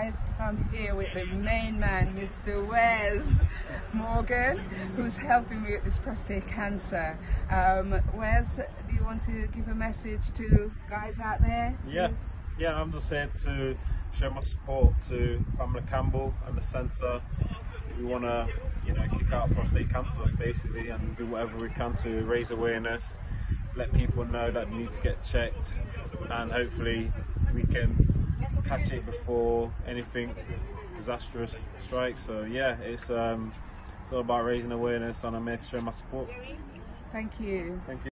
guys, I'm here with the main man, Mr. Wes Morgan, who's helping me with this prostate cancer. Um, Wes, do you want to give a message to guys out there? Yeah, please? yeah, I'm just here to show my support to Pamela Campbell and the centre. We want to, you know, kick out prostate cancer basically and do whatever we can to raise awareness, let people know that they need to get checked, and hopefully we can catch it before anything disastrous strikes. So yeah, it's um, it's all about raising awareness, and I'm here to show my support. Thank you. Thank you.